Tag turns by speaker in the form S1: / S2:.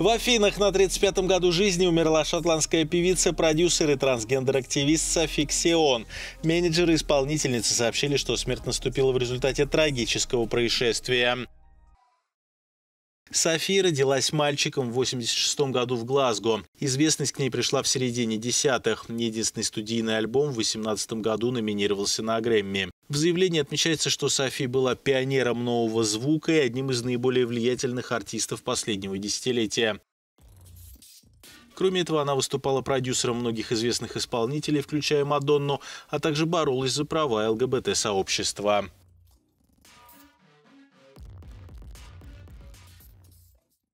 S1: В Афинах на 35-м году жизни умерла шотландская певица, продюсер и трансгендер-активист Софи Ксион. Менеджеры исполнительницы сообщили, что смерть наступила в результате трагического происшествия. Софи родилась мальчиком в 86 году в Глазго. Известность к ней пришла в середине десятых. Единственный студийный альбом в 2018 году номинировался на Грэмми. В заявлении отмечается, что Софи была пионером нового звука и одним из наиболее влиятельных артистов последнего десятилетия. Кроме этого, она выступала продюсером многих известных исполнителей, включая Мадонну, а также боролась за права ЛГБТ-сообщества.